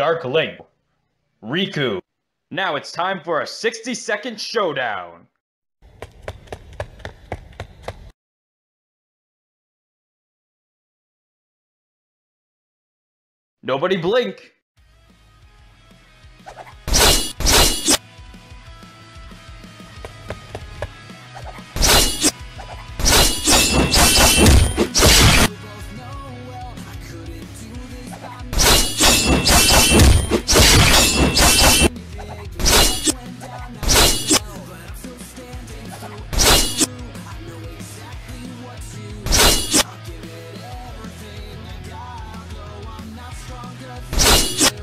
Dark Link, Riku. Now it's time for a 60 second showdown. Nobody blink. Yeah.